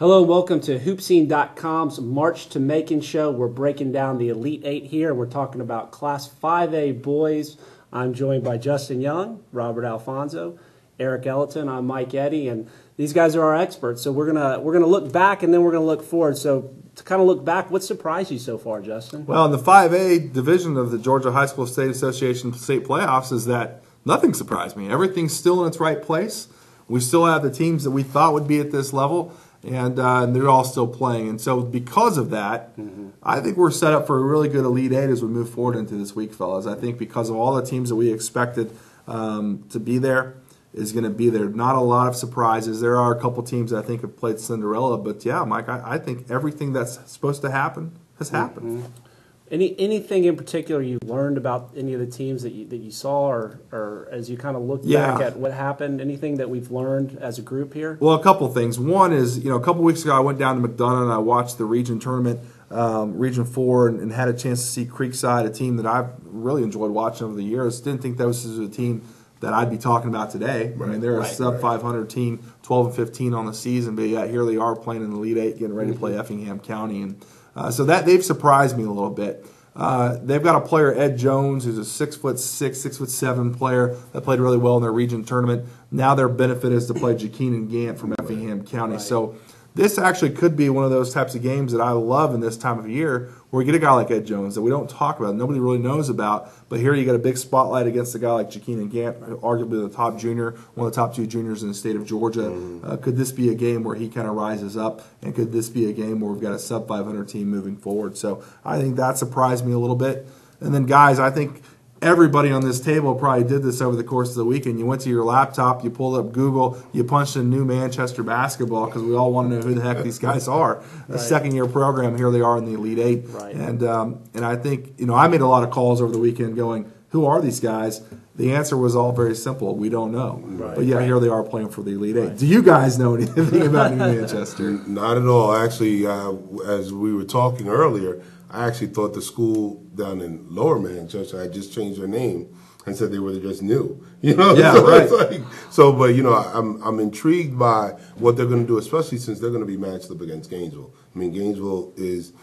Hello, and welcome to HoopSeen.com's March to Macon show. We're breaking down the Elite Eight here. We're talking about Class 5A boys. I'm joined by Justin Young, Robert Alfonso, Eric Ellington. I'm Mike Eddy, and these guys are our experts. So we're gonna we're gonna look back and then we're gonna look forward. So to kind of look back, what surprised you so far, Justin? Well, in the 5A division of the Georgia High School State Association state playoffs, is that nothing surprised me. Everything's still in its right place. We still have the teams that we thought would be at this level and, uh, and they're all still playing. And so, because of that, mm-hmm. I think we're set up for a really good Elite Eight as we move forward into this week, fellas. I think because of all the teams that we expected um, to be there is going to be there. Not a lot of surprises. There are a couple teams that I think have played Cinderella, but yeah, Mike, I, I think everything that's supposed to happen has happened. Mm-hmm. Any anything in particular you learned about any of the teams that you that you saw, or or as you kind of look yeah. back at what happened? Anything that we've learned as a group here? Well, a couple things. One is you know a couple weeks ago I went down to McDonough and I watched the region tournament, um, Region Four, and, and, had a chance to see Creekside, a team that I've really enjoyed watching over the years. Didn't think that was a team that I'd be talking about today. Right, I mean, they're right, a sub right. 500 team, 12 and 15 on the season, but yeah, here they are playing in the Elite Eight, getting ready mm-hmm. to play Effingham County, and uh, so that they've surprised me a little bit. Uh, they've got a player, Ed Jones, who's a six foot six, six foot seven player that played really well in their region tournament. Now their benefit is to play Jakeenan Gant from Effingham County. Right. So this actually could be one of those types of games that I love in this time of year where we get a guy like Ed Jones that we don't talk about, nobody really knows about, but here you got a big spotlight against a guy like Jakeenan Gant, arguably the top junior, one of the top two juniors in the state of Georgia. Mm-hmm. Uh, could this be a game where he kind of rises up, and could this be a game where we've got a sub 500 team moving forward? So I think that surprised me a little bit. And then, guys, I think everybody on this table probably did this over the course of the weekend. You went to your laptop, you pulled up Google, you punched in New Manchester basketball because we all want to know who the heck these guys are. right. A second year program, here they are in the Elite Eight. Right. And um, and I think you know I made a lot of calls over the weekend going, who are these guys? The answer was all very simple. We don't know. Right. But yeah, right. here they are playing for the Elite Eight. Do you guys know anything about New Manchester? Not at all. Actually, uh, as we were talking earlier, I actually thought the school down in Lower Manchester I just changed their name and said they were just new. You know, yeah, so right. Like, so, but you know, I'm I'm intrigued by what they're going to do, especially since they're going to be matched up against Gainesville. I mean, Gainesville is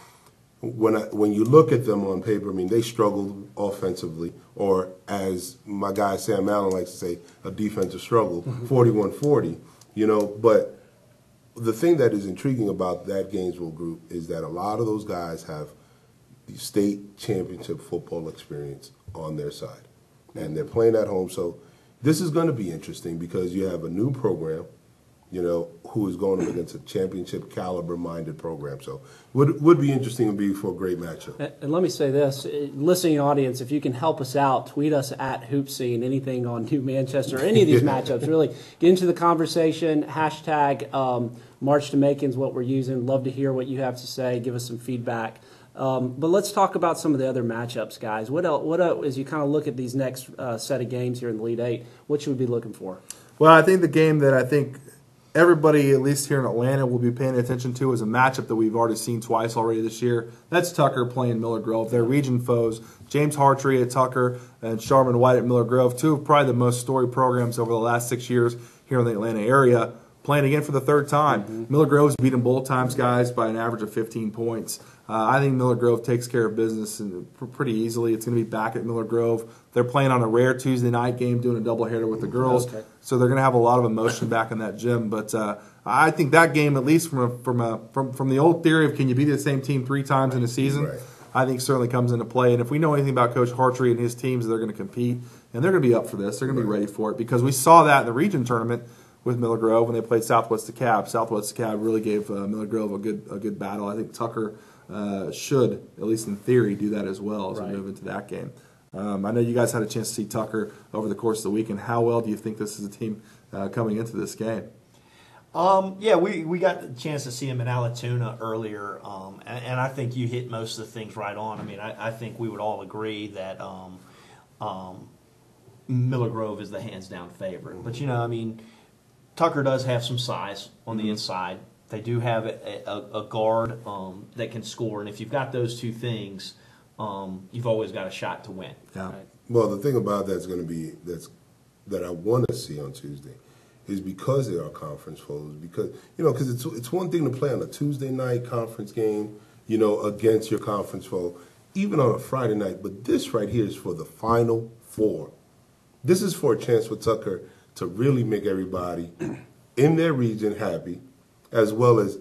when I, when you look at them on paper, I mean, they struggled offensively, or as my guy Sam Allen likes to say, a defensive struggle, 41-40. Mm-hmm. You know, but the thing that is intriguing about that Gainesville group is that a lot of those guys have the state championship football experience on their side. And they're playing at home. So this is going to be interesting because you have a new program, you know, who is going up against a championship caliber minded program. So would would be interesting and be for a great matchup. And let me say this, uh, listening audience, if you can help us out, tweet us at HoopSeen, anything on New Manchester, or any of these matchups, really get into the conversation. Hashtag um, March to Macon is what we're using. Love to hear what you have to say. Give us some feedback. Um, but let's talk about some of the other matchups, guys. What else, what else, as you kind of look at these next uh, set of games here in the Elite Eight, what should we be looking for? Well, I think the game that I think everybody, at least here in Atlanta, will be paying attention to is a matchup that we've already seen twice already this year. That's Tucker playing Miller Grove. They're region foes. James Hartry at Tucker and Sharman White at Miller Grove, two of probably the most storied programs over the last six years here in the Atlanta area playing again for the third time. Mm-hmm. Miller Grove's beaten both times, guys, by an average of 15 points. Uh, I think Miller Grove takes care of business pretty easily. It's going to be back at Miller Grove. They're playing on a rare Tuesday night game, doing a doubleheader with the girls, okay. so they're going to have a lot of emotion back in that gym. But uh, I think that game, at least from a, from a, from from the old theory of can you beat the same team three times in a season, right. I think certainly comes into play. And if we know anything about Coach Hartry and his teams, they're going to compete and they're going to be up for this. They're going to be ready for it because we saw that in the region tournament with Miller Grove when they played Southwest DeKalb. Southwest DeKalb really gave uh, Miller Grove a good a good battle. I think Tucker uh, should, at least in theory, do that as well as right. we move into that game. Um, I know you guys had a chance to see Tucker over the course of the weekend. How well do you think this is a team uh, coming into this game? Um, yeah, we, we got the chance to see him in Allatoona earlier, um, and, and, I think you hit most of the things right on. I mean, I, I think we would all agree that um, um Miller Grove is the hands down favorite. But, you know, I mean, Tucker does have some size on the mm-hmm. inside. They do have a, a, a guard um, that can score, and if you've got those two things, um, you've always got a shot to win. Yeah. Right? Well, the thing about that's going to be that's that I want to see on Tuesday is because they are conference foes. Because you know, because it's it's one thing to play on a Tuesday night conference game, you know, against your conference foe, even on a Friday night. But this right here is for the Final Four. This is for a chance for Tucker to really make everybody in their region happy, as well as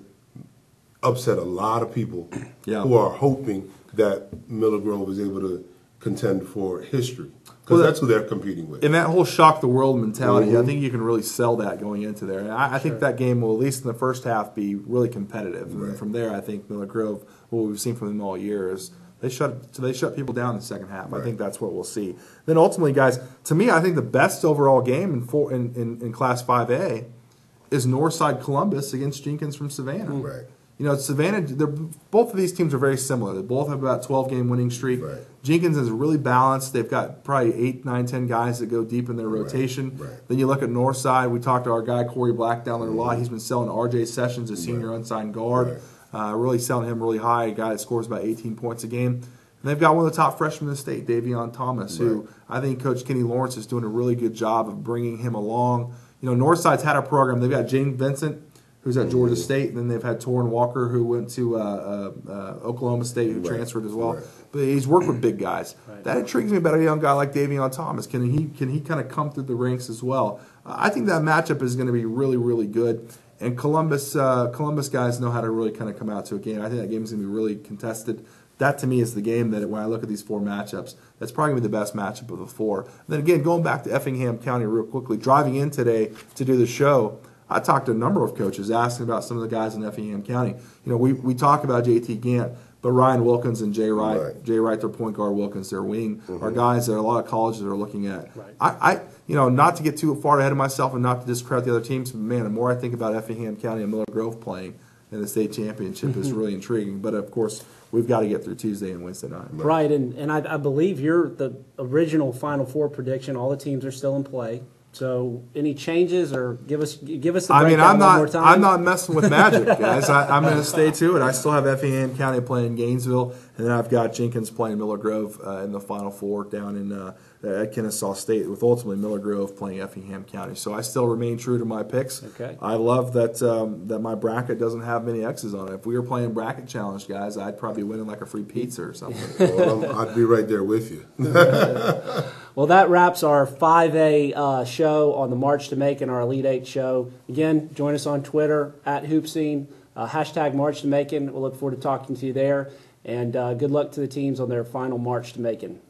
upset a lot of people Yeah. who are hoping that Miller Grove is able to contend for history because Well, that- that's who they're competing with. And that whole shock the world mentality, I Mhm. think you can really sell that going into there. And I, I think that game will, at least in the first half, be really competitive. And Right. from there, I think Miller Grove, what we've seen from them all year is they shut so they shut people down in the second half. I think that's what we'll see. Then ultimately, guys, to me, I think the best overall game in four, in, in, in Class Five A is Northside Columbus against Jenkins from Savannah. Mm. Right. You know, Savannah. They're, both of these teams are very similar. They both have about twelve game winning streak. Right. Jenkins is really balanced. They've got probably eight, nine, ten guys that go deep in their rotation. right. Then you look at Northside. We talked to our guy Corey Black down there a lot. Mm. He's been selling R.J. Sessions, a senior Right. unsigned guard. Right. Uh, really selling him really high. A guy that scores about 18 points a game. And they've got one of the top freshmen in the state, Davion Thomas, who I think Coach Kenny Lawrence is doing a really good job of bringing him along. You know, Northside's had a program. They've got James Vincent, who's at Georgia State, and then they've had Torrin Walker, who went to uh, uh, uh, Oklahoma State, who Right. transferred as well. Right. But he's worked with big guys. That intrigues me about a young guy like Davion Thomas. Can he can he kind of come through the ranks as well? Uh, I think that matchup is going to be really really good. And Columbus uh, Columbus guys know how to really kind of come out to a game. I think that game is going to be really contested. That to me is the game that when I look at these four matchups, that's probably going to be the best matchup of the four. And then again, going back to Effingham County real quickly, driving in today to do the show, I talked to a number of coaches asking about some of the guys in Effingham County. You know, we, we talk about JT Gant, but Ryan Wilkins and Jay Wright, Right. Jay Wright, their point guard, Wilkins, their wing, mm-hmm. are guys that a lot of colleges are looking at. Right. I, I, you know, not to get too far ahead of myself and not to discredit the other teams, but man, the more I think about Effingham County and Miller Grove playing in the state championship is mm-hmm. really intriguing. But of course, we've got to get through Tuesday and Wednesday night. Right, and, and I, I believe you're the original Final Four prediction. All the teams are still in play. So any changes or give us give us the I mean, I'm not. I'm not messing with magic, guys. I, I'm going to stay to it. I still have Effingham County playing Gainesville, and then I've got Jenkins playing Miller Grove uh, in the Final Four down in uh, at Kennesaw State, with ultimately Miller Grove playing Effingham County. So I still remain true to my picks. Okay. I love that um, that my bracket doesn't have many X's on it. If we were playing bracket challenge, guys, I'd probably win winning like a free pizza or something. well, I'm- I'd be right there with you. Well, that wraps our 5A uh, show on the March to Macon, our Elite Eight show. Again, join us on Twitter at HoopSeen, uh, hashtag March to Macon. We'll look forward to talking to you there. And uh, good luck to the teams on their final March to Macon.